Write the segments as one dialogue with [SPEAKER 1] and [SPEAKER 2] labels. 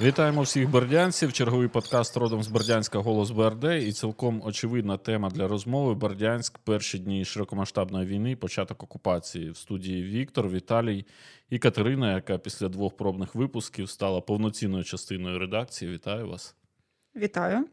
[SPEAKER 1] Вітаємо всіх бердянців. Черговий подкаст родом з Бердянська Голос БРД. І цілком очевидна тема для розмови. Бердянськ, перші дні широкомасштабної війни, початок окупації. В студії Віктор, Віталій і Катерина, яка після двох пробних випусків стала повноцінною частиною редакції. Вітаю вас.
[SPEAKER 2] Вітаю.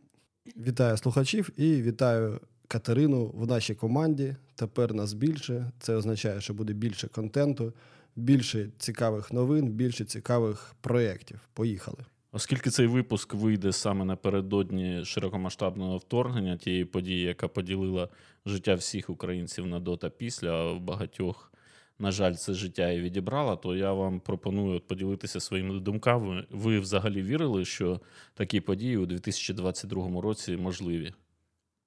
[SPEAKER 3] Вітаю слухачів і вітаю Катерину в нашій команді. Тепер нас більше. Це означає, що буде більше контенту, більше цікавих новин, більше цікавих проєктів. Поїхали.
[SPEAKER 1] Оскільки цей випуск вийде саме напередодні широкомасштабного вторгнення, тієї події, яка поділила життя всіх українців на до та після, а в багатьох, на жаль, це життя і відібрала, то я вам пропоную поділитися своїми думками. Ви взагалі вірили, що такі події у 2022 році можливі?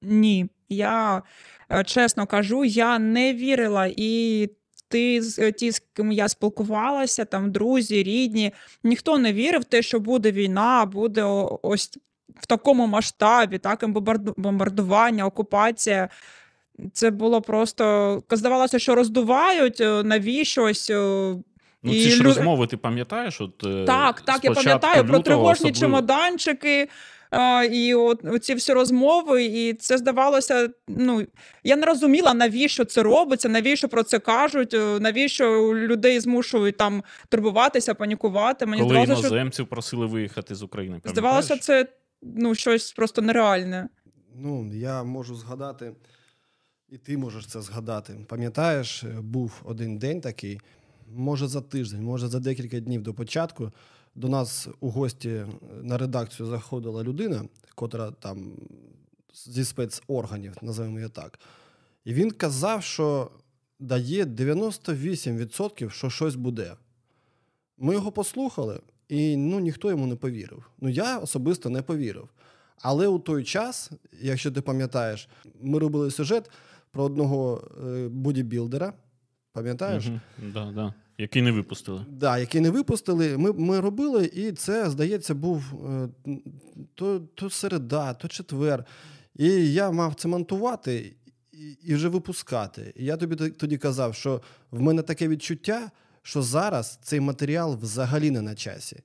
[SPEAKER 2] Ні, я е, чесно кажу, я не вірила і. Ти е, ті, з ким я спілкувалася, там друзі, рідні, ніхто не вірив в те, що буде війна, буде ось в такому масштабі, так, бомбарду- бомбардування, окупація. Це було просто здавалося, що роздувають е, навіщось. е,
[SPEAKER 1] Ну,
[SPEAKER 2] І
[SPEAKER 1] ці ж розмови, ти пам'ятаєш? От,
[SPEAKER 2] Так, так, я пам'ятаю про тривожні
[SPEAKER 1] особливо.
[SPEAKER 2] чемоданчики. І от ці всі розмови, і це здавалося. Ну я не розуміла, навіщо це робиться, навіщо про це кажуть, е, навіщо людей змушують там турбуватися, панікувати. Мені
[SPEAKER 1] Коли
[SPEAKER 2] здавалося, що
[SPEAKER 1] іноземців просили виїхати з України.
[SPEAKER 2] здавалося, це ну щось просто нереальне.
[SPEAKER 3] Ну, я можу згадати, і ти можеш це згадати. Пам'ятаєш, е, був один день такий, може за тиждень, може за декілька днів до початку. До нас у гості на редакцію заходила людина, котра там зі спецорганів, називаємо її так. І він казав, що дає 98%, що щось буде. Ми його послухали, і ну, ніхто йому не повірив. Ну, я особисто не повірив. Але у той час, якщо ти пам'ятаєш, ми робили сюжет про одного е, бодібілдера. Пам'ятаєш?
[SPEAKER 1] Мгм, Да, да. Який не випустили.
[SPEAKER 3] Да, який не випустили. Ми, ми робили, і це, здається, був е, то, то середа, то четвер. І я мав це монтувати і вже випускати. І я тобі тоді казав, що в мене таке відчуття, що зараз цей матеріал взагалі не на часі.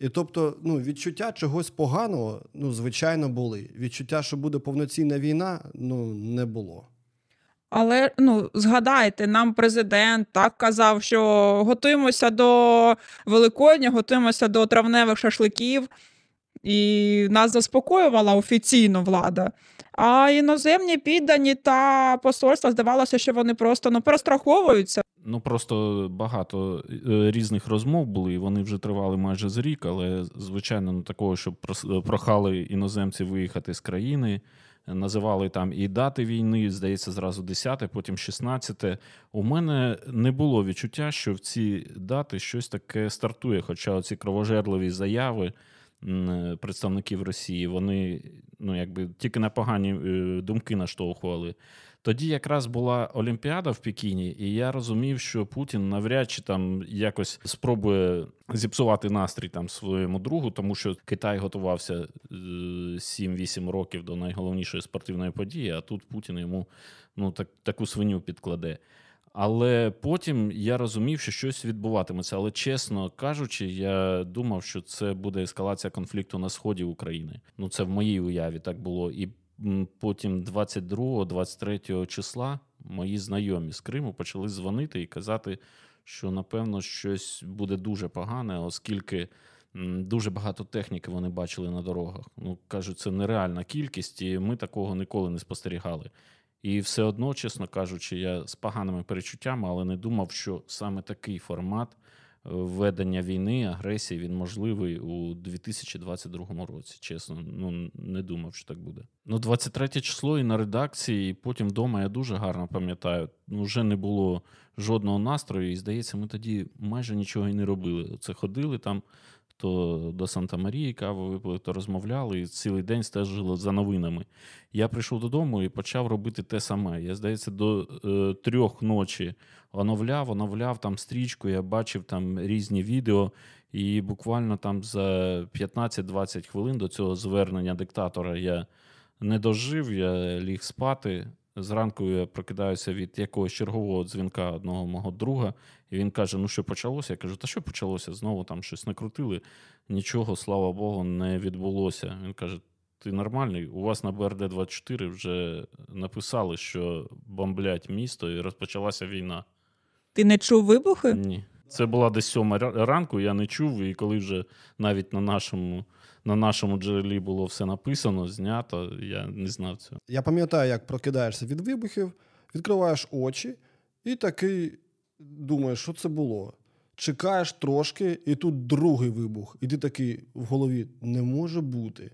[SPEAKER 3] І тобто, ну, відчуття чогось поганого, ну, звичайно, були. Відчуття, що буде повноцінна війна, ну, не було.
[SPEAKER 2] Але ну згадайте, нам президент так казав, що готуємося до Великодня, готуємося до травневих шашликів, і нас заспокоювала офіційно влада. А іноземні піддані та посольства здавалося, що вони просто ну перестраховуються.
[SPEAKER 1] Ну просто багато е, різних розмов були, і вони вже тривали майже з рік, але звичайно, ну такого, щоб прохали іноземці виїхати з країни. Називали там і дати війни, здається, зразу 10, потім 16. У мене не було відчуття, що в ці дати щось таке стартує. Хоча ці кровожерливі заяви представників Росії, вони ну, якби тільки на погані е, думки наштовхували. Тоді якраз була Олімпіада в Пекіні, і я розумів, що Путін навряд чи там якось спробує зіпсувати настрій там своєму другу, тому що Китай готувався е, 7-8 років до найголовнішої спортивної події, а тут Путін йому ну, так, таку свиню підкладе. Але потім я розумів, що щось відбуватиметься. Але чесно кажучи, я думав, що це буде ескалація конфлікту на сході України. Ну це в моїй уяві так було. І потім 22-23 числа мої знайомі з Криму почали дзвонити і казати, що напевно щось буде дуже погане, оскільки дуже багато техніки вони бачили на дорогах. Ну кажуть, це нереальна кількість, і ми такого ніколи не спостерігали. І все одно, чесно кажучи, я з поганими перечуттями, але не думав, що саме такий формат е, ведення війни, агресії, він можливий у 2022 році. Чесно, ну не думав, що так буде. Ну, 23 число і на редакції, і потім вдома я дуже гарно пам'ятаю. Ну, вже не було жодного настрою, і здається, ми тоді майже нічого і не робили. Це ходили там. То до Санта Марії каву випили, то розмовляли і цілий день стежили за новинами. Я прийшов додому і почав робити те саме. Я, здається, до е, трьох ночі оновляв, оновляв там стрічку, я бачив там різні відео, і буквально там за 15-20 хвилин до цього звернення диктатора я не дожив, я ліг спати. Зранку я прокидаюся від якогось чергового дзвінка одного мого друга, і він каже: Ну що почалося? Я кажу, та що почалося? Знову там щось накрутили. Нічого, слава Богу, не відбулося. Він каже: Ти нормальний? У вас на БРД-24 вже написали, що бомблять місто, і розпочалася війна.
[SPEAKER 2] Ти не чув вибухи?
[SPEAKER 1] Ні. Це була десь сьома ранку, я не чув, і коли вже навіть на нашому, на нашому джерелі було все написано, знято, я не знав цього.
[SPEAKER 3] Я пам'ятаю, як прокидаєшся від вибухів, відкриваєш очі і такий думаєш, що це було. Чекаєш трошки, і тут другий вибух. І ти такий в голові не може бути.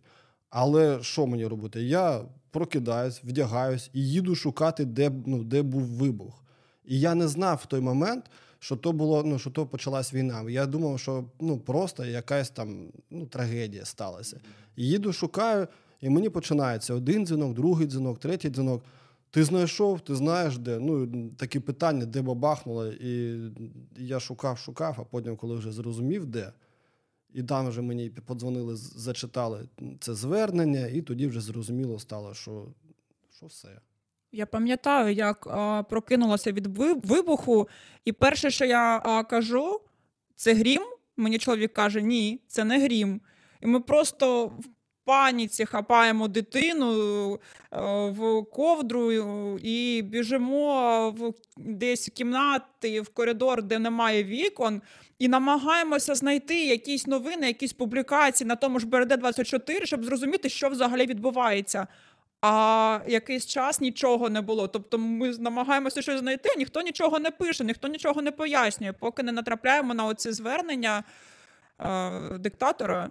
[SPEAKER 3] Але що мені робити? Я прокидаюсь, вдягаюсь і їду шукати, де, ну, де був вибух. І я не знав в той момент, що то було, ну, що то почалась війна. Я думав, що ну, просто якась там ну, трагедія сталася. Їду, шукаю, і мені починається один дзвінок, другий дзвінок, третій дзвінок. Ти знайшов, ти знаєш де. Ну, такі питання, де бабахнуло. І я шукав, шукав, а потім, коли вже зрозумів, де. І там вже мені подзвонили, зачитали це звернення, і тоді вже зрозуміло стало, що, що все.
[SPEAKER 2] Я пам'ятаю, як а, прокинулася від вибуху, і перше, що я а, кажу, це грім. Мені чоловік каже: ні, це не грім. І ми просто в паніці хапаємо дитину е, в ковдру е, і біжимо в десь в кімнати, в коридор, де немає вікон, і намагаємося знайти якісь новини, якісь публікації на тому ж БРД-24, щоб зрозуміти, що взагалі відбувається. А якийсь час нічого не було. Тобто ми намагаємося щось знайти, ніхто нічого не пише, ніхто нічого не пояснює, поки не натрапляємо на оці звернення е, диктатора.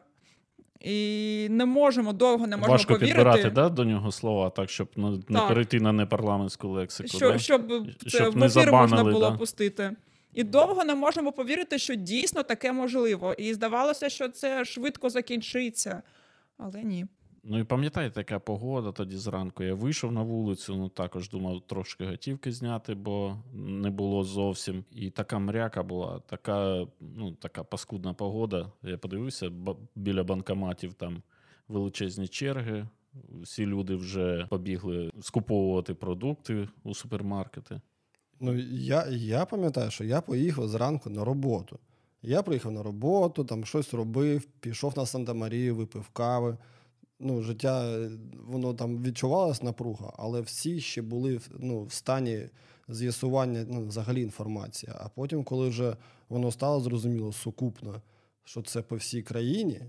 [SPEAKER 2] І не можемо довго не можемо
[SPEAKER 1] Важко
[SPEAKER 2] повірити,
[SPEAKER 1] підбирати да, до нього слова, так, щоб ну, не
[SPEAKER 2] Так.
[SPEAKER 1] перейти на непарламентську лексику.
[SPEAKER 2] що,
[SPEAKER 1] да?
[SPEAKER 2] щоб це
[SPEAKER 1] Щоб
[SPEAKER 2] в
[SPEAKER 1] не
[SPEAKER 2] ефір можна було
[SPEAKER 1] да.
[SPEAKER 2] пустити. І довго не можемо повірити, що дійсно таке можливо. І здавалося, що це швидко закінчиться. Але ні.
[SPEAKER 1] Ну і пам'ятаєте, яка погода тоді зранку. Я вийшов на вулицю, ну також думав трошки готівки зняти, бо не було зовсім. І така мряка була, така, ну, така паскудна погода. Я подивився, біля банкоматів там величезні черги. Всі люди вже побігли скуповувати продукти у супермаркети.
[SPEAKER 3] Ну, я, я пам'ятаю, що я поїхав зранку на роботу. Я приїхав на роботу, там щось робив, пішов на Санта-Марію, випив кави. Ну, життя, воно там відчувалась напруга, але всі ще були ну, в стані з'ясування ну, взагалі інформації. А потім, коли вже воно стало зрозуміло сукупно, що це по всій країні,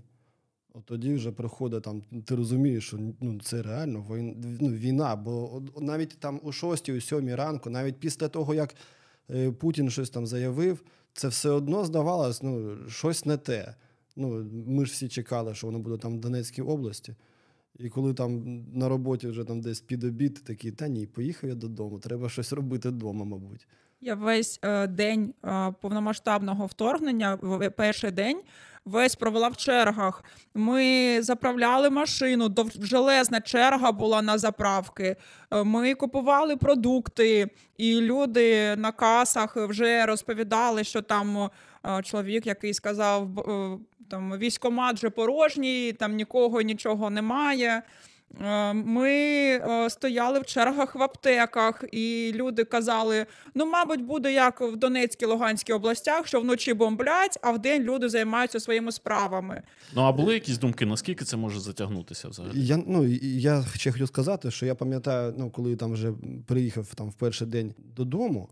[SPEAKER 3] от тоді вже приходить там, ти розумієш, що ну, це реально воїн, ну, війна. Бо навіть там у 6 у 7 ранку, навіть після того, як е, Путін щось там заявив, це все одно здавалось, ну, щось не те. Ну, ми ж всі чекали, що воно буде там в Донецькій області. І коли там на роботі вже там десь під обід, такий, та ні, поїхав я додому, треба щось робити вдома, мабуть.
[SPEAKER 2] Я весь е, день е, повномасштабного вторгнення, в- перший день, весь провела в чергах. Ми заправляли машину, довжелезна черга була на заправки. Е, Ми купували продукти, і люди на касах вже розповідали, що там е, чоловік, який сказав, е, там військомат вже порожній, там нікого нічого немає. Е, Ми е, стояли в чергах в аптеках, і люди казали: ну, мабуть, буде як в Донецькій Луганській областях, що вночі бомблять, а вдень люди займаються своїми справами.
[SPEAKER 1] Ну а були якісь думки, наскільки це може затягнутися взагалі?
[SPEAKER 3] Я, ну, я ще хотів сказати, що я пам'ятаю, ну, коли там вже приїхав там, в перший день додому,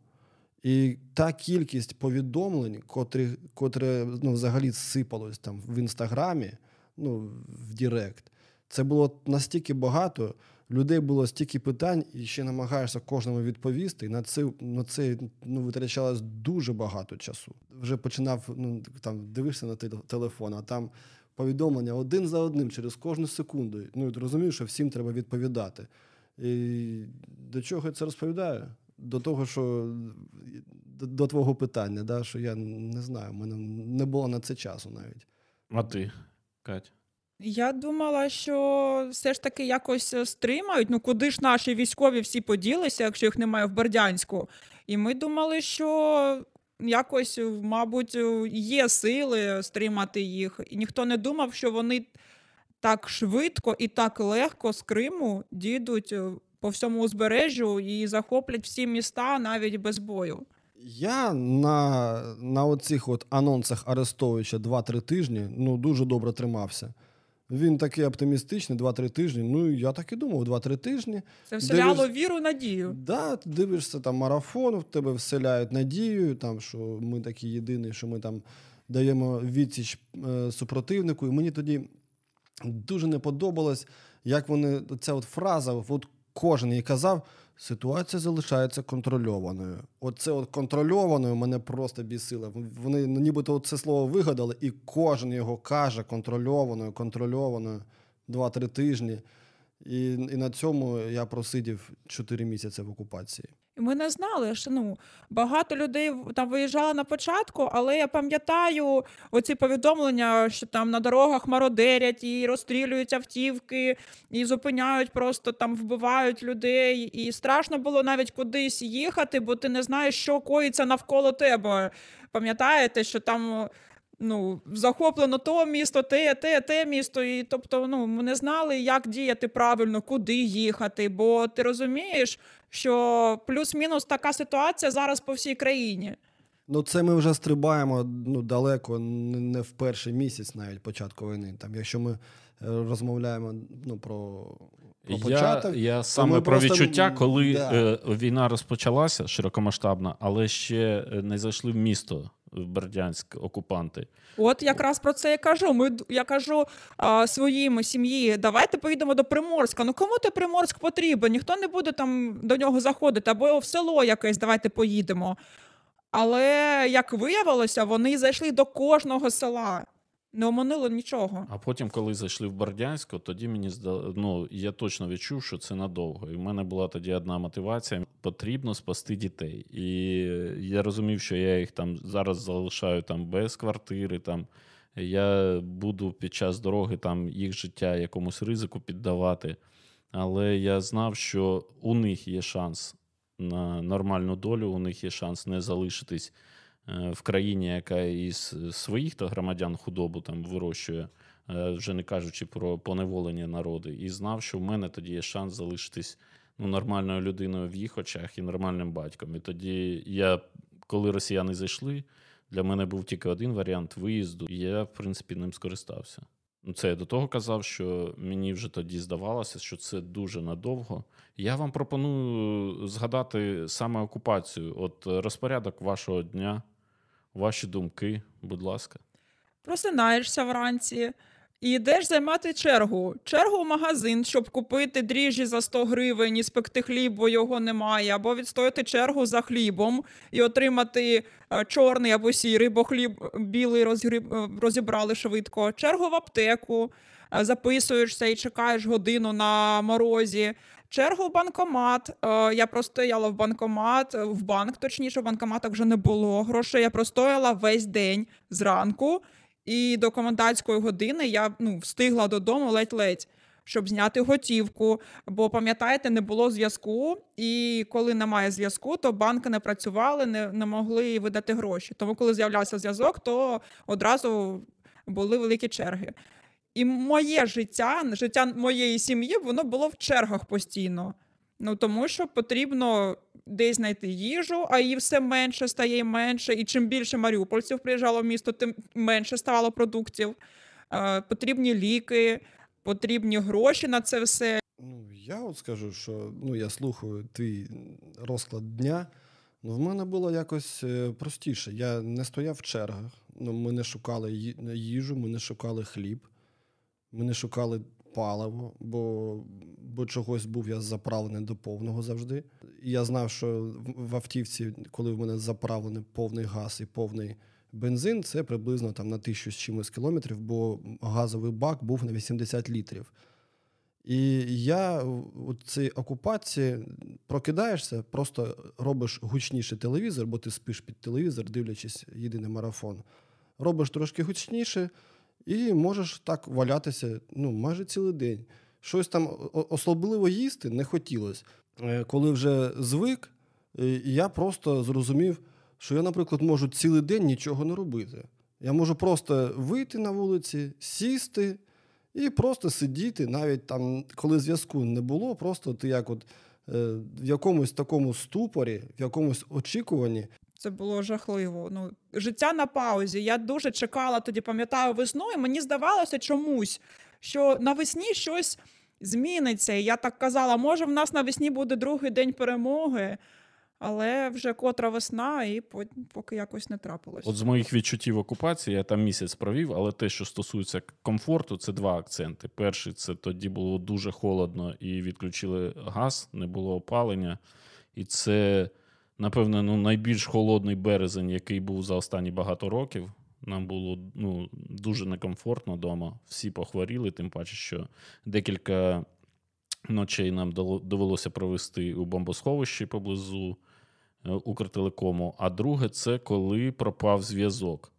[SPEAKER 3] і та кількість повідомлень, котрі, котре ну, взагалі сипалось там в інстаграмі, ну, в Direct, це було настільки багато, людей було стільки питань, і ще намагаєшся кожному відповісти. І на це, на це ну, витрачалось дуже багато часу. Вже починав ну, там, дивишся на теле- телефон, а там повідомлення один за одним через кожну секунду. Ну, і розумієш, що всім треба відповідати. І до чого я це розповідаю? До того, що до, до твого питання, да, що я не знаю, в мене не було на це часу навіть.
[SPEAKER 1] А ти, Кать?
[SPEAKER 2] Я думала, що все ж таки якось е, стримають. Ну куди ж наші військові всі поділися, якщо їх немає в Бердянську? І ми думали, що якось, е, мабуть, е, є сили стримати їх. І ніхто не думав, що вони так швидко і так легко з Криму дійдуть по всьому узбережжю і захоплять всі міста навіть без бою.
[SPEAKER 3] Я на, на оцих от анонсах Арестовича 2-3 тижні ну, дуже добре тримався. Він такий оптимістичний, 2-3 тижні. Ну, я так і думав, 2-3 тижні.
[SPEAKER 2] Це вселяло
[SPEAKER 3] Дивиш-
[SPEAKER 2] віру, надію.
[SPEAKER 3] Да, ти дивишся там марафон, в тебе вселяють надію, там, що ми такі єдині, що ми там даємо відсіч е, супротивнику. І мені тоді дуже не подобалось, як вони ця от фраза, от кожен їй казав, ситуація залишається контрольованою. Оце от контрольованою мене просто бісило. Вони нібито це слово вигадали, і кожен його каже контрольованою, контрольованою 2-3 тижні. І, і на цьому я просидів 4 місяці в окупації.
[SPEAKER 2] І ми не знали, що ну багато людей там виїжджали на початку, але я пам'ятаю оці повідомлення, що там на дорогах мародерять і розстрілюють автівки, і зупиняють, просто там вбивають людей. І страшно було навіть кудись їхати, бо ти не знаєш, що коїться навколо тебе. Пам'ятаєте, що там. Ну, захоплено то місто, те, те, те місто. І тобто, ну, ми не знали, як діяти правильно, куди їхати. Бо ти розумієш, що плюс-мінус така ситуація зараз по всій країні.
[SPEAKER 3] Ну, це ми вже стрибаємо ну, далеко, не в перший місяць навіть початку війни. Там, якщо ми е, розмовляємо ну, про, про
[SPEAKER 1] Я,
[SPEAKER 3] початок,
[SPEAKER 1] я саме про
[SPEAKER 3] просто,
[SPEAKER 1] відчуття, коли
[SPEAKER 3] да.
[SPEAKER 1] е, війна розпочалася широкомасштабна, але ще е, не зайшли в місто Бердянськ окупанти.
[SPEAKER 2] От якраз про це я кажу. Ми я кажу а, своїм сім'ї: давайте поїдемо до Приморська. Ну кому ти Приморськ потрібен? Ніхто не буде там до нього заходити, або в село якесь, давайте поїдемо. Але як виявилося, вони зайшли до кожного села, не оманило нічого.
[SPEAKER 1] А потім, коли зайшли в Бердянськ, от тоді мені здало, ну я точно відчув, що це надовго. І в мене була тоді одна мотивація: потрібно спасти дітей. І я розумів, що я їх там зараз залишаю там без квартири. Там я буду під час дороги там їх життя якомусь ризику піддавати. Але я знав, що у них є шанс на нормальну долю, у них є шанс не залишитись в країні, яка із своїх громадян худобу там вирощує, е, вже не кажучи про поневолення народу, і знав, що в мене тоді є шанс залишитись ну, нормальною людиною в їх очах і нормальним батьком. І тоді я, коли росіяни зайшли, для мене був тільки один варіант виїзду, і я, в принципі, ним скористався. Ну, Це я до того казав, що мені вже тоді здавалося, що це дуже надовго. Я вам пропоную згадати саме окупацію, от е, розпорядок вашого дня, ваші думки, будь ласка.
[SPEAKER 2] Просинаєшся вранці і йдеш займати чергу. Чергу в магазин, щоб купити дріжджі за 100 гривень і спекти хліб, бо його немає, або відстояти чергу за хлібом і отримати е, чорний або сірий, бо хліб білий розгріб, е, розібрали швидко. Чергу в аптеку, е, записуєшся і чекаєш годину на морозі. Чергу в банкомат. Е, Я простояла в банкомат, е, в банк, точніше, в банкоматах вже не було грошей. Я простояла весь день зранку, і до комендантської години я ну, встигла додому ледь-ледь, щоб зняти готівку. Бо пам'ятаєте, не було зв'язку, і коли немає зв'язку, то банки не працювали, не, не могли видати гроші. Тому, коли з'являвся зв'язок, то одразу були великі черги. І моє життя, життя моєї сім'ї, воно було в чергах постійно. Ну тому що потрібно десь знайти їжу, а її все менше стає і менше. І чим більше маріупольців приїжджало в місто, тим менше ставало продуктів. Е, потрібні ліки, потрібні гроші на це все.
[SPEAKER 3] Ну, я от скажу, що ну, я слухаю твій розклад дня. Ну, в мене було якось е, простіше. Я не стояв в чергах. Ну, ми не шукали їжу, ми не шукали хліб, ми не шукали паливо, бо, бо чогось був я заправлений до повного завжди. Я знав, що в- автівці, коли в мене заправлений повний газ і повний бензин, це приблизно там на тисячу з чимось кілометрів, бо газовий бак був на 80 літрів. І я у цій окупації прокидаєшся, просто робиш гучніше телевізор, бо ти спиш під телевізор, дивлячись єдиний марафон. Робиш трошки гучніше і можеш так валятися ну, майже цілий день. Щось там особливо їсти не хотілося. Е, Коли вже звик, е, я просто зрозумів, що я, наприклад, можу цілий день нічого не робити. Я можу просто вийти на вулиці, сісти і просто сидіти, навіть там, коли зв'язку не було, просто ти як от в якомусь такому ступорі, в якомусь очікуванні.
[SPEAKER 2] Це було жахливо. Ну, життя на паузі. Я дуже чекала тоді, пам'ятаю, весною. Мені здавалося чомусь, що навесні щось зміниться. І я так казала, може, в нас навесні буде другий день перемоги, але вже котра весна, і поки якось не трапилось.
[SPEAKER 1] От з моїх відчуттів окупації я там місяць провів, але те, що стосується комфорту, це два акценти. Перший це тоді було дуже холодно і відключили газ, не було опалення. І це, напевно, ну, найбільш холодний березень, який був за останні багато років. Нам було ну, дуже некомфортно вдома. Всі похворіли, тим паче, що декілька ночей нам довелося провести у бомбосховищі поблизу е, Укртелекому. А друге, це коли пропав зв'язок.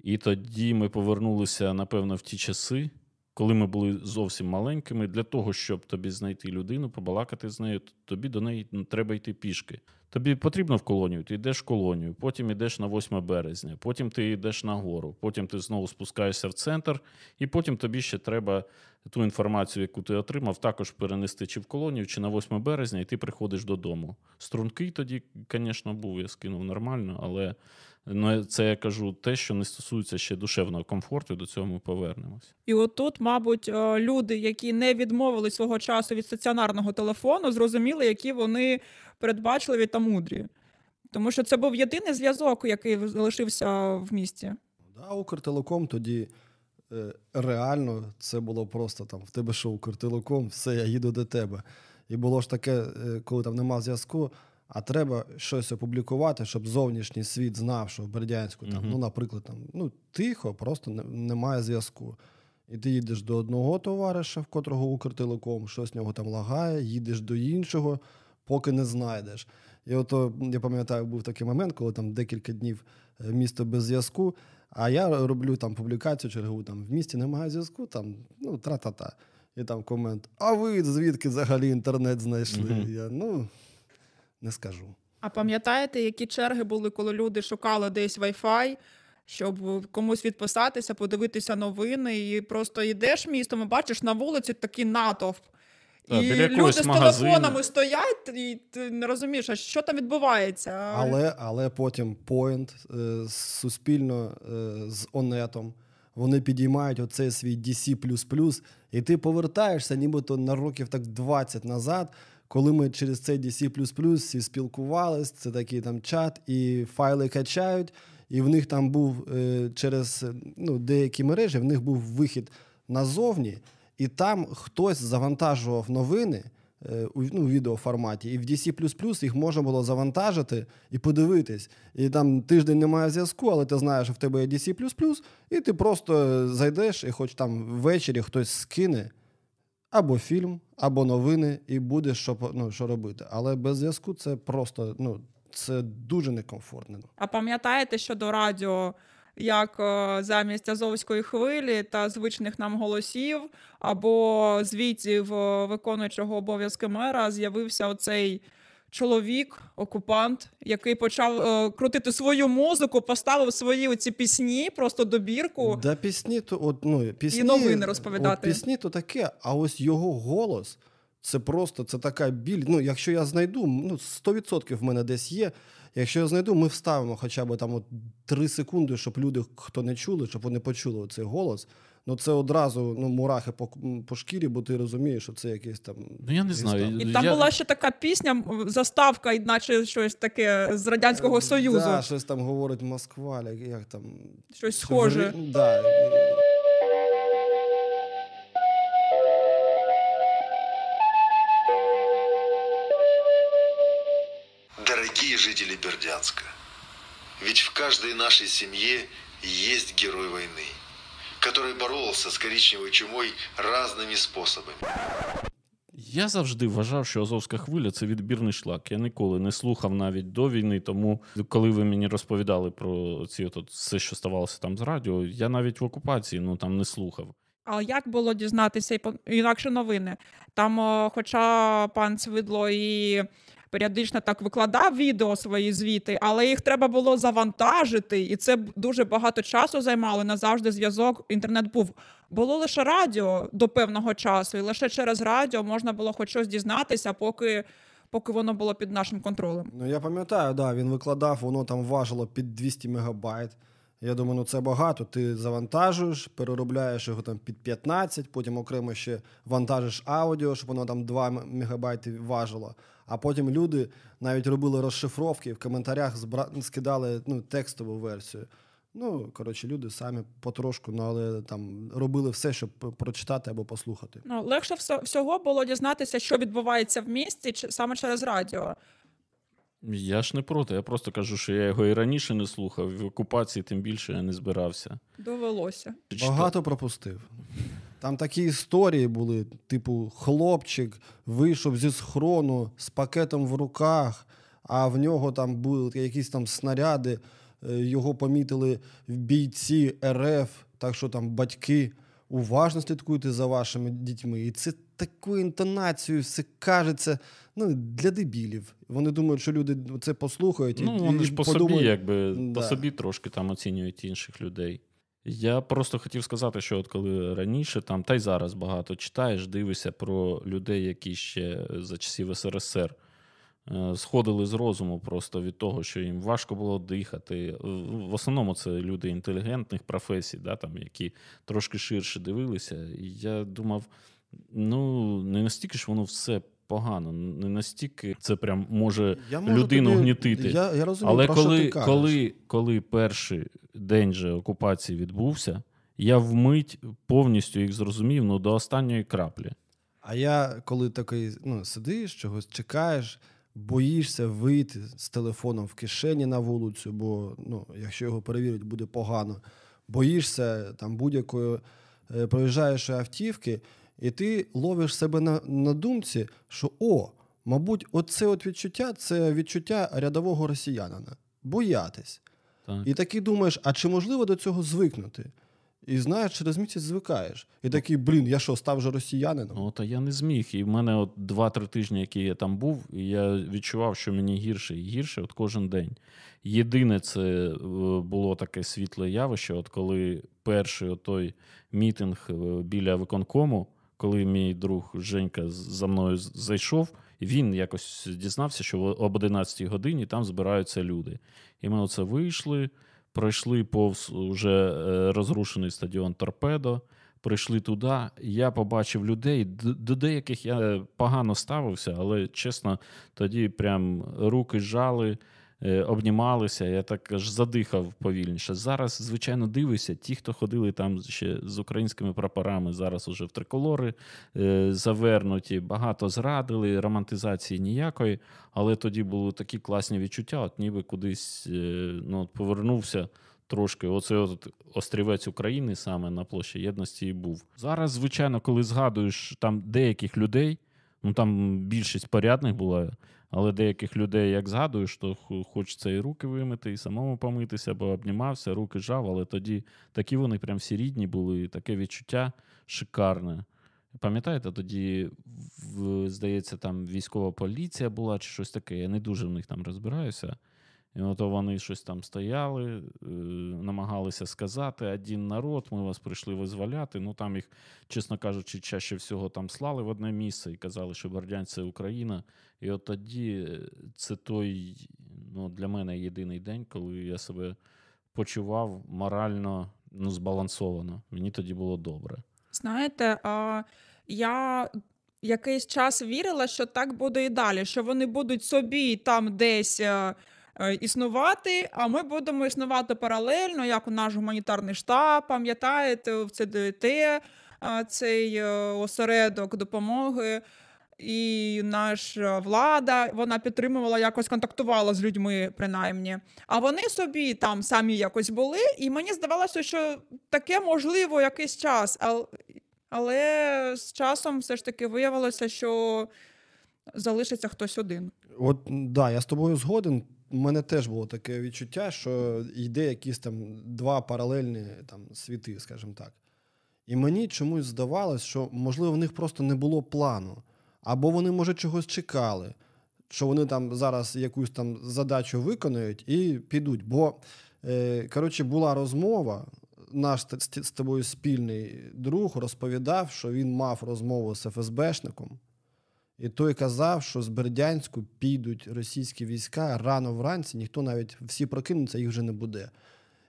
[SPEAKER 1] І тоді ми повернулися, напевно, в ті часи, коли ми були зовсім маленькими. Для того, щоб тобі знайти людину, побалакати з нею, тобі до неї ну, треба йти пішки. Тобі потрібно в колонію, ти йдеш в колонію, потім йдеш на 8 березня, потім ти йдеш на гору, потім ти знову спускаєшся в центр, і потім тобі ще треба ту інформацію, яку ти отримав, також перенести чи в колонію, чи на 8 березня, і ти приходиш додому. Стрункий тоді, звісно, був, я скинув нормально, але ну, це я кажу те, що не стосується ще душевного комфорту, і до цього ми повернемось.
[SPEAKER 2] І отут, мабуть, е, люди, які не відмовили свого часу від стаціонарного телефону, зрозуміли, які вони передбачливі та мудрі. Тому що це був єдиний зв'язок, який залишився в місті.
[SPEAKER 3] Да, Укртелеком тоді е, реально це було просто там: в тебе що, Укртелеком, все, я їду до тебе. І було ж таке, е, коли там нема зв'язку, а треба щось опублікувати, щоб зовнішній світ знав, що в Бердянську, там,
[SPEAKER 1] Мгм.
[SPEAKER 3] ну, наприклад, там, ну, тихо, просто не, немає зв'язку. І ти їдеш до одного товариша, в котрого Укртелеком, щось в нього там лагає, їдеш до іншого, поки не знайдеш. І ото я пам'ятаю, був такий момент, коли там декілька днів е, місто без зв'язку. А я роблю там публікацію чергову, там в місті немає зв'язку, там ну тра-та-та. І там комент: А ви звідки взагалі інтернет знайшли?
[SPEAKER 1] Мгм.
[SPEAKER 3] Я ну не скажу.
[SPEAKER 2] А пам'ятаєте, які черги були, коли люди шукали десь Wi-Fi, щоб комусь відписатися, подивитися новини, і просто йдеш містом і бачиш на вулиці такий натовп.
[SPEAKER 1] Так,
[SPEAKER 2] і люди з
[SPEAKER 1] магазину.
[SPEAKER 2] телефонами стоять, і ти не розумієш, а що там відбувається.
[SPEAKER 3] Але, але потім Point е, суспільно е, з Онетом. Вони підіймають оцей свій DC++, і ти повертаєшся нібито на років так 20 назад, коли ми через цей DC++ всі спілкувались, це такий там чат, і файли качають, і в них там був е, через е, ну, деякі мережі, в них був вихід назовні, і там хтось завантажував новини е, у ну, відеоформаті, і в DC++ їх можна було завантажити і подивитись. І там тиждень немає зв'язку, але ти знаєш, що в тебе є DC++, і ти просто зайдеш, і хоч там ввечері хтось скине або фільм, або новини, і буде що, ну, що робити. Але без зв'язку це просто ну, це дуже некомфортно.
[SPEAKER 2] А пам'ятаєте щодо радіо, як е, замість азовської хвилі та звичних нам голосів або звітів е, виконуючого обов'язки мера з'явився оцей чоловік, окупант, який почав е, крутити свою музику, поставив свої оці пісні, просто добірку.
[SPEAKER 3] Да, пісні то от, ну, пісні,
[SPEAKER 2] новини розповідати.
[SPEAKER 3] От, пісні то таке, а ось його голос. Це просто це така біль. Ну, якщо я знайду, ну 100% в мене десь є. Якщо я знайду, ми вставимо хоча б там от 3 секунди, щоб люди, хто не чули, щоб вони почули цей голос. Ну це одразу ну, мурахи по, по шкірі, бо ти розумієш, що це якийсь там.
[SPEAKER 1] Ну, я не знаю.
[SPEAKER 2] І там
[SPEAKER 1] Я-
[SPEAKER 2] була ще така пісня, заставка, і наче щось таке з Радянського Союзу.
[SPEAKER 3] Да, щось там говорить Москва, як, як там.
[SPEAKER 2] Щось схоже.
[SPEAKER 3] Ври- Да.
[SPEAKER 4] Дорогие жители Бердянска, ведь в каждой нашей семье есть герой войны, который боролся с коричневой чумой разными способами.
[SPEAKER 1] Я завжди вважав, що Азовська хвиля це відбірний шлак. Я ніколи не слухав навіть до війни. Тому, коли ви мені розповідали про ці от, все, що ставалося там з радіо, я навіть в окупації ну там не слухав.
[SPEAKER 2] А як було дізнатися і інакше новини? Там, о, хоча пан Цвидло і періодично так викладав відео свої звіти, але їх треба було завантажити, і це дуже багато часу займало. Не завжди зв'язок, інтернет був. Було лише радіо до певного часу, і лише через радіо можна було хоч щось дізнатися, поки поки воно було під нашим контролем.
[SPEAKER 3] Ну я пам'ятаю, да, він викладав, воно там важило під 200 мегабайт. Я думаю, ну це багато. Ти завантажуєш, переробляєш його там під 15, потім окремо ще вантажиш аудіо, щоб воно там 2 м- мегабайти важило. А потім люди навіть робили розшифровки, в коментарях збра... скидали ну, текстову версію. Ну, коротше, люди самі потрошку, ну, але там робили все, щоб прочитати або послухати.
[SPEAKER 2] Ну, легше всього було дізнатися, що відбувається в місті ч- саме через радіо.
[SPEAKER 1] Я ж не проти, я просто кажу, що я його і раніше не слухав, в окупації тим більше я не збирався.
[SPEAKER 2] Довелося.
[SPEAKER 3] Багато пропустив. Там такі історії були: типу, хлопчик вийшов зі схрону з пакетом в руках, а в нього там були якісь там снаряди, е, його помітили бійці РФ, так що там батьки уважно слідкуйте за вашими дітьми. І це такою інтонацією все кажеться ну, для дебілів. Вони думають, що люди це послухають
[SPEAKER 1] Ну,
[SPEAKER 3] і,
[SPEAKER 1] вони
[SPEAKER 3] і
[SPEAKER 1] ж по собі,
[SPEAKER 3] подумають,
[SPEAKER 1] якби по собі трошки там оцінюють інших людей. Я просто хотів сказати, що от коли раніше там, та й зараз багато читаєш, дивишся про людей, які ще за часів СРСР сходили з розуму просто від того, що їм важко було дихати. Е, В основному це люди інтелігентних професій, да, там, які трошки ширше дивилися. І я думав, ну не настільки ж воно все погано, не настільки це прям може
[SPEAKER 3] Я
[SPEAKER 1] людину
[SPEAKER 3] тобі-
[SPEAKER 1] гнітити.
[SPEAKER 3] Я, я розумію,
[SPEAKER 1] Але коли, коли, коли перший день же окупації відбувся, я вмить повністю їх зрозумів ну, до останньої краплі.
[SPEAKER 3] А я, коли такий ну, сидиш, чогось чекаєш, боїшся вийти з телефоном в кишені на вулицю, бо ну, якщо його перевірять, буде погано. Боїшся там будь-якої е, автівки, і ти ловиш себе на, на думці, що о, мабуть, оце от відчуття це відчуття рядового росіянина. Боятись.
[SPEAKER 1] Так.
[SPEAKER 3] І такий думаєш, а чи можливо до цього звикнути? І знаєш, через місяць звикаєш. І такий, блін, я що, став вже росіянином?
[SPEAKER 1] От, а я не зміг. І в мене от 2-3 тижні, які я там був, і я відчував, що мені гірше і гірше от кожен день. Єдине, це е, було таке світле явище, от коли перший той мітинг е, біля виконкому, коли мій друг Женька за мною зайшов, він якось дізнався, що об 11 годині там збираються люди. І ми оце вийшли, пройшли повз уже е, розрушений стадіон Торпедо. Прийшли туди, я побачив людей, до деяких я погано ставився, але чесно, тоді прям руки жали, е, обнімалися, я так аж задихав повільніше. Зараз, звичайно, дивишся, ті, хто ходили там ще з українськими прапорами, зараз уже в триколори е, завернуті, багато зрадили, романтизації ніякої, але тоді були такі класні відчуття, от ніби кудись е, ну, повернувся трошки. Оце от острівець України саме на площі єдності і був. Зараз, звичайно, коли згадуєш там деяких людей, ну там більшість порядних була, але деяких людей, як згадую, хо- хочеться і руки вимити, і самому помитися, бо обнімався, руки жав, але тоді такі вони прям всі рідні були, і таке відчуття шикарне. Пам'ятаєте, тоді, здається, там військова поліція була чи щось таке. Я не дуже в них там розбираюся. І от вони щось там стояли, е, намагалися сказати: один народ, ми вас прийшли визволяти. Ну там їх, чесно кажучи, чаще всього там слали в одне місце і казали, що Бердянськ це Україна. І от тоді е, це той ну, для мене єдиний день, коли я себе почував морально ну, збалансовано. Мені тоді було добре.
[SPEAKER 2] Знаєте, а, я якийсь час вірила, що так буде і далі, що вони будуть собі там десь е, існувати, а ми будемо існувати паралельно, як у наш гуманітарний штаб, пам'ятаєте, в ЦДТ, е, цей е, осередок допомоги. І наша влада вона підтримувала, якось контактувала з людьми, принаймні. А вони собі там самі якось були, і мені здавалося, що таке можливо якийсь час. Але з часом все ж таки виявилося, що залишиться хтось один.
[SPEAKER 3] От да, я з тобою згоден. У мене теж було таке відчуття, що йде якісь там два паралельні там, світи, скажімо так. І мені чомусь здавалось, що, можливо, в них просто не було плану. Або вони, може, чогось чекали, що вони там зараз якусь там задачу виконують і підуть. Бо, е, коротше, була розмова. Наш з тобою спільний друг розповідав, що він мав розмову з ФСБшником. І той казав, що з Бердянську підуть російські війська рано вранці, ніхто навіть всі прокинуться, їх вже не буде.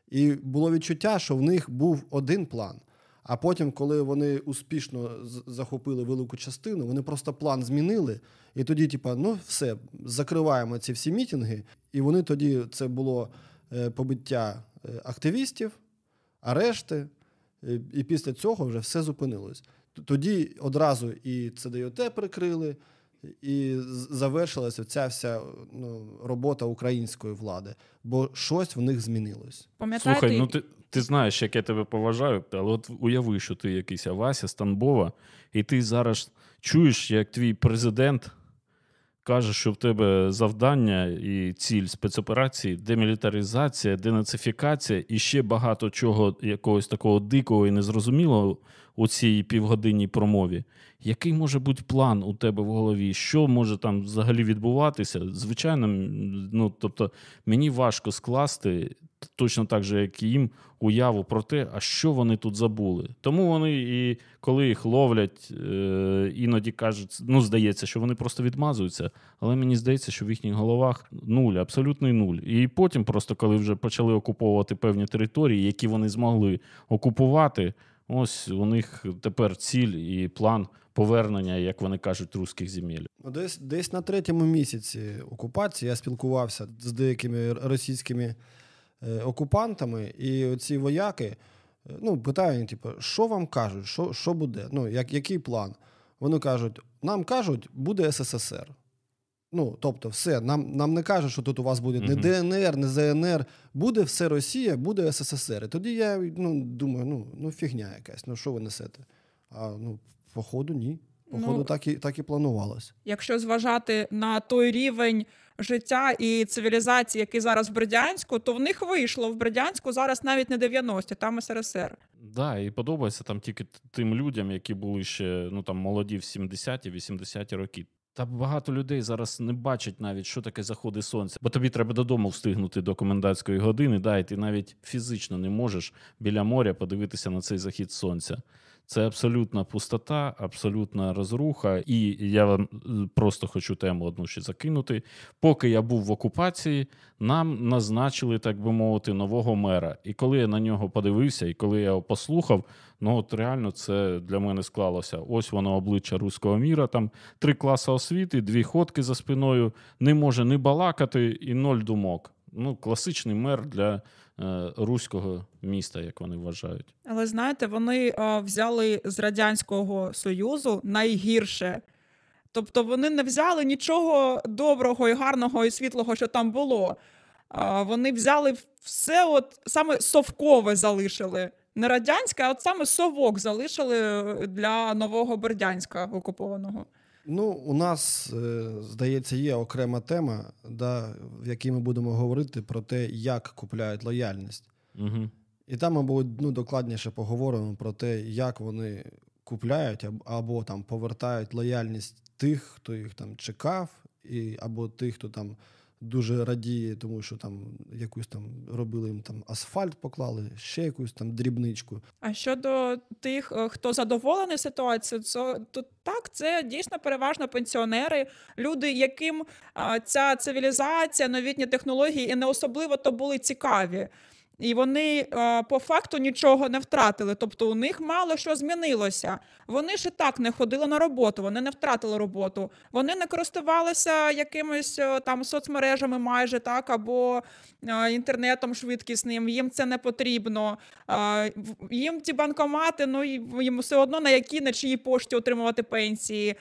[SPEAKER 3] І було відчуття, що в них був один план. А потім, коли вони успішно захопили велику частину, вони просто план змінили. І тоді, типа, ну все, закриваємо ці всі мітинги. І вони тоді це було е, побиття е, активістів, арешти. І після цього вже все зупинилось. Тоді одразу і ЦДЮТ прикрили, і завершилася ця вся ну, робота української влади, бо щось в них змінилось.
[SPEAKER 2] Пам'ятаєте,
[SPEAKER 1] Слухай, ну ти, ти знаєш, як я тебе поважаю, але от уяви, що ти якийсь Вася Станбова, і ти зараз чуєш, як твій президент каже, що в тебе завдання і ціль спецоперації демілітаризація, денацифікація і ще багато чого якогось такого дикого і незрозумілого у цій півгодинній промові. Який може бути план у тебе в голові? Що може там взагалі відбуватися? Звичайно, ну тобто мені важко скласти точно так же, як і їм, уяву про те, а що вони тут забули. Тому вони і коли їх ловлять, е, іноді кажуть, ну здається, що вони просто відмазуються, але мені здається, що в їхніх головах нуль, абсолютний нуль. І потім, просто коли вже почали окуповувати певні території, які вони змогли окупувати, ось у них тепер ціль і план повернення, як вони кажуть, руських земель.
[SPEAKER 3] Ну, Десь, десь на третьому місяці окупації я спілкувався з деякими російськими е, окупантами, і оці вояки е, ну, питають, типу, що вам кажуть, що, що буде? Ну, як, який план? Вони кажуть, нам кажуть, буде СССР. Ну, тобто, все, нам, нам не кажуть, що тут у вас буде не ДНР, не ЗНР, буде все Росія, буде СССР. І тоді я ну, думаю, ну, ну фігня якась, ну що ви несете? А ну, походу, ні. Походу,
[SPEAKER 2] Ну,
[SPEAKER 3] так, і, так і планувалось.
[SPEAKER 2] якщо зважати на той рівень життя і цивілізації, який зараз в Бердянську, то в них вийшло в Бердянську зараз навіть не 90-ті, там СРСР.
[SPEAKER 1] Да, і подобається там тільки тим людям, які були ще ну там молоді в 70-ті, 80-ті роки. Та багато людей зараз не бачать навіть, що таке заходи сонця. Бо тобі треба додому встигнути до комендантської години, да, і ти навіть фізично не можеш біля моря подивитися на цей захід сонця. Це абсолютна пустота, абсолютна розруха. І я вам е, просто хочу тему одну ще закинути. Поки я був в окупації, нам назначили, так би мовити, нового мера. І коли я на нього подивився, і коли я його послухав, ну от реально це для мене склалося. Ось воно обличчя руського міра. Там три класи освіти, дві ходки за спиною, не може ні балакати і ноль думок. Ну, класичний мер для руського міста, як вони вважають.
[SPEAKER 2] Але знаєте, вони а, взяли з Радянського Союзу найгірше. Тобто вони не взяли нічого доброго і гарного і світлого, що там було. А, вони взяли все, от саме совкове залишили. Не радянське, а от саме совок залишили е, для нового Бердянська окупованого.
[SPEAKER 3] Ну, у нас, е, здається, є окрема тема, да, в якій ми будемо говорити про те, як купляють лояльність.
[SPEAKER 1] Угу.
[SPEAKER 3] І там, мабуть, ну, докладніше поговоримо про те, як вони купляють або, або там повертають лояльність тих, хто їх там чекав, і, або тих, хто там дуже радіє, тому що там якусь там робили їм там асфальт, поклали, ще якусь там дрібничку.
[SPEAKER 2] А щодо тих, е, хто задоволений ситуацією, то, то так, це дійсно переважно пенсіонери, люди, яким ця цивілізація, новітні технології і не особливо то були цікаві. І вони а, по факту нічого не втратили. Тобто у них мало що змінилося. Вони ж і так не ходили на роботу, вони не втратили роботу. Вони не користувалися якимись е, там соцмережами майже так, або е, інтернетом швидкісним. Їм це не потрібно. Їм ті банкомати, ну їм все одно на якій на чиїй пошті отримувати пенсії,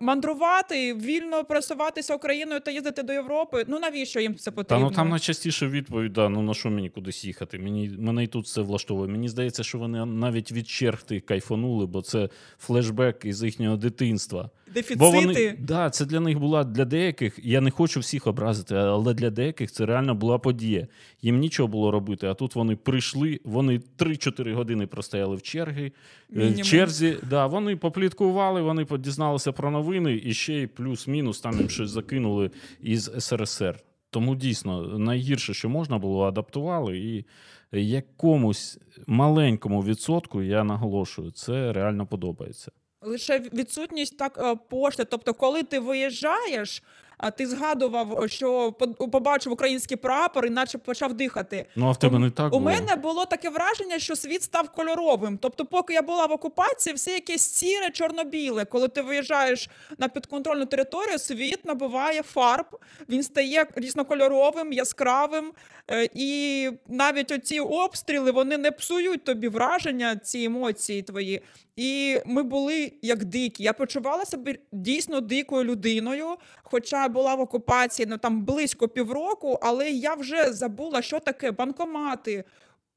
[SPEAKER 2] мандрувати, вільно пересуватися Україною та їздити до Європи. Ну навіщо їм це
[SPEAKER 1] Та
[SPEAKER 2] потрібно?
[SPEAKER 1] ну там найчастіше відповідь, да, ну на що мені кудись їхати? Мені мене і тут все влаштовує. Мені здається, що вони навіть від черг тих кайфанули, бо це флешбек із їхнього дитинства.
[SPEAKER 2] Дефіцити.
[SPEAKER 1] Бо вони, да, це для них була для деяких. Я не хочу всіх образити, але для деяких це реально була подія. Їм нічого було робити. А тут вони прийшли, вони 3-4 години простояли в черги, е,
[SPEAKER 2] Мінімум.
[SPEAKER 1] в черзі. Да, вони попліткували, вони дізналися про новини і ще й плюс-мінус там їм щось закинули із СРСР. Тому дійсно найгірше, що можна було, адаптували, і якомусь маленькому відсотку, я наголошую, це реально подобається.
[SPEAKER 2] Лише відсутність так е, пошти. Тобто, коли ти виїжджаєш, а ти згадував, що по- побачив український прапор, і наче почав дихати.
[SPEAKER 1] Ну, а в тебе не так
[SPEAKER 2] У
[SPEAKER 1] було?
[SPEAKER 2] мене було таке враження, що світ став кольоровим. Тобто, поки я була в окупації, все якесь сіре, чорно-біле. Коли ти виїжджаєш на підконтрольну територію, світ набуває фарб, він стає різнокольоровим, яскравим. Е, І навіть оці обстріли вони не псують тобі враження, ці емоції твої. І ми були як дикі. Я почувала себе дійсно дикою людиною, хоча була в окупації ну там близько півроку, але я вже забула, що таке банкомати.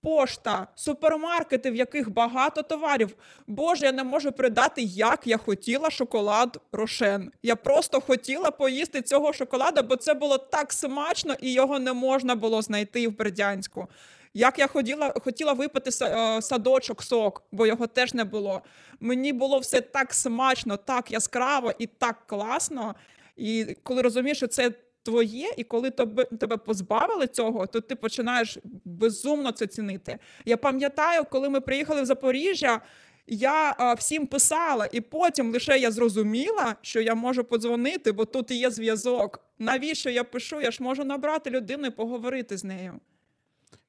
[SPEAKER 2] Пошта, супермаркети, в яких багато товарів. Боже, я не можу передати, як я хотіла шоколад Рошен. Я просто хотіла поїсти цього шоколада, бо це було так смачно, і його не можна було знайти в Бердянську. Як я хотіла, хотіла випити е, садочок сок, бо його теж не було. Мені було все так смачно, так яскраво і так класно. І коли розумієш, що це твоє, і коли тебе, тебе позбавили цього, то ти починаєш безумно це цінити. Я пам'ятаю, коли ми приїхали в Запоріжжя. Я а, всім писала, і потім лише я зрозуміла, що я можу подзвонити, бо тут є зв'язок. Навіщо я пишу? Я ж можу набрати людину і поговорити з нею.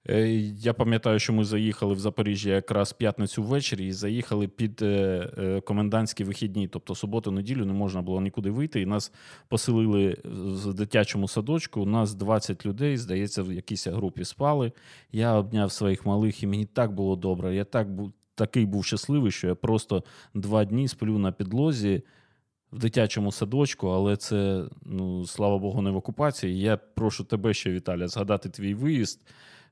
[SPEAKER 1] Е, Я пам'ятаю, що ми заїхали в Запоріжжя якраз п'ятницю ввечері і заїхали під е, е, комендантські вихідні. Тобто суботу, неділю не можна було нікуди вийти. І нас поселили в дитячому садочку. У нас 20 людей, здається, в якійсь групі спали. Я обняв своїх малих, і мені так було добре. Я так був такий був щасливий, що я просто два дні сплю на підлозі. В дитячому садочку, але це, ну слава Богу, не в окупації. Я прошу тебе ще, Віталя, згадати твій виїзд,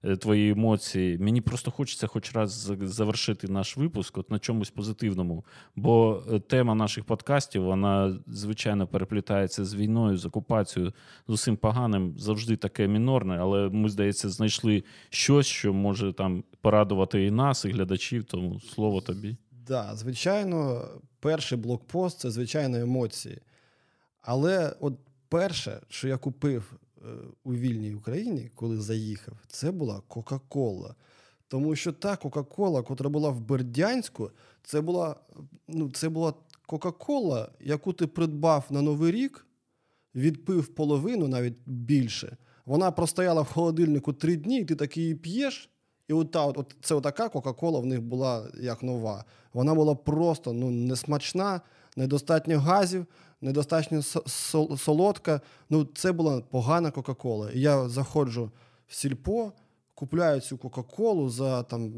[SPEAKER 1] твої емоції. Мені просто хочеться хоч раз завершити наш випуск от на чомусь позитивному. Бо е, тема наших подкастів, вона звичайно переплітається з війною, з окупацією, з усім поганим, завжди таке мінорне, але ми, здається, знайшли щось, що може там порадувати і нас, і глядачів. Тому слово тобі.
[SPEAKER 3] Да, звичайно, перший блокпост це звичайно емоції. Але от перше, що я купив е, у вільній Україні, коли заїхав, це була Кока-Кола. Тому що та Кока-Кола, котра була в Бердянську, це була, ну, це була Кока-Кола, яку ти придбав на Новий рік, відпив половину, навіть більше. Вона простояла в холодильнику три дні, і ти такий її п'єш. І от, от, це отака Кока-Кола в них була як нова. Вона була просто ну, несмачна, недостатньо газів, недостатньо солодка. Ну, це була погана Кока-Кола. І я заходжу в сільпо, купляю цю Кока-Колу за там,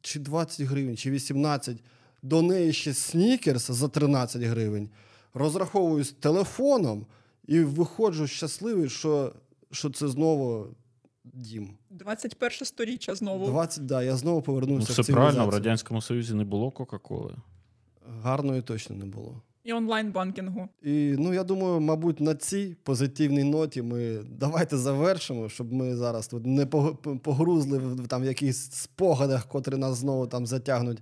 [SPEAKER 3] чи 20 гривень, чи 18. До неї ще снікерс за 13 гривень. Розраховуюсь телефоном і виходжу щасливий, що, що це знову дім.
[SPEAKER 2] 21 сторіччя знову.
[SPEAKER 3] 20, да, я знову
[SPEAKER 1] Ну,
[SPEAKER 3] повернувся
[SPEAKER 1] все
[SPEAKER 3] в
[SPEAKER 1] правильно, в. Радянському Союзі не було Кока-Коли.
[SPEAKER 3] Гарної точно не було.
[SPEAKER 2] І онлайн-банкінгу.
[SPEAKER 3] І ну я думаю, мабуть, на цій позитивній ноті ми давайте завершимо, щоб ми зараз тут не пог- погрузли в там в якихось спогадах, котрі нас знову там затягнуть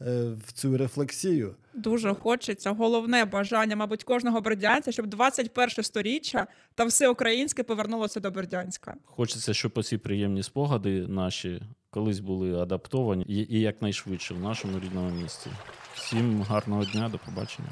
[SPEAKER 3] е, в цю рефлексію.
[SPEAKER 2] Дуже хочеться. Головне бажання, мабуть, кожного бердянця, щоб 21 сторіччя та все українське повернулося до Бердянська.
[SPEAKER 1] Хочеться, щоб оці приємні спогади наші колись були адаптовані і, і якнайшвидше в нашому рідному місті. Всім гарного дня, до побачення.